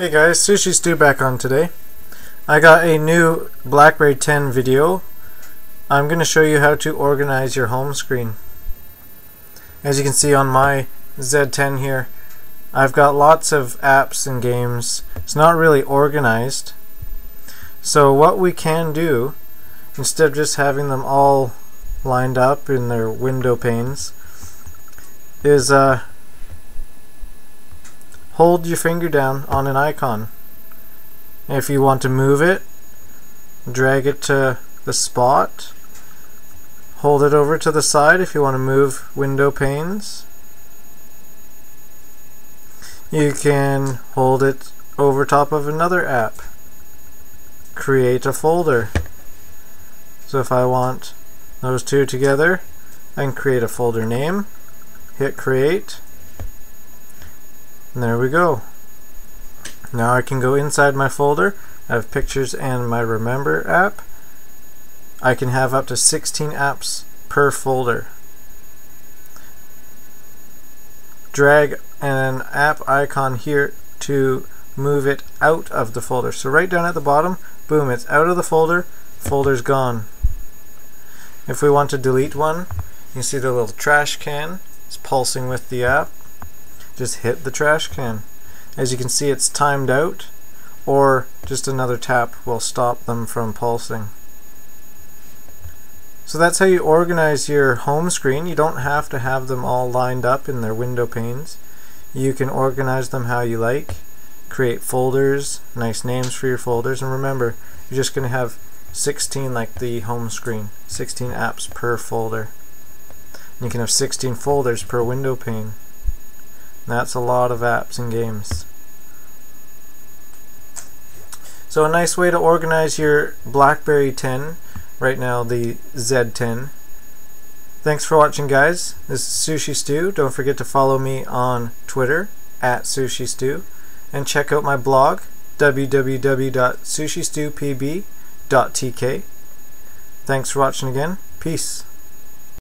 Hey guys, Sushi Stew back on today. I got a new BlackBerry 10 video. I'm going to show you how to organize your home screen. As you can see on my Z10 here, I've got lots of apps and games. It's not really organized. So what we can do, instead of just having them all lined up in their window panes, is uh, hold your finger down on an icon. If you want to move it, drag it to the spot. Hold it over to the side if you want to move window panes. You can hold it over top of another app. Create a folder. So if I want those two together, I can create a folder name, hit create, and there we go. Now I can go inside my folder. I have pictures and my Remember app. I can have up to 16 apps per folder. Drag an app icon here to move it out of the folder. So right down at the bottom, boom, it's out of the folder, folder's gone. If we want to delete one, you see the little trash can, it's pulsing with the app just hit the trash can. As you can see it's timed out or just another tap will stop them from pulsing. So that's how you organize your home screen. You don't have to have them all lined up in their window panes. You can organize them how you like, create folders, nice names for your folders, and remember, you're just going to have 16 like the home screen, 16 apps per folder. And you can have 16 folders per window pane. That's a lot of apps and games. So a nice way to organize your BlackBerry 10, right now the Z10. Thanks for watching guys. This is Sushi Stew. Don't forget to follow me on Twitter at Sushi Stew and check out my blog www.sushistewpb.tk. Thanks for watching again. Peace.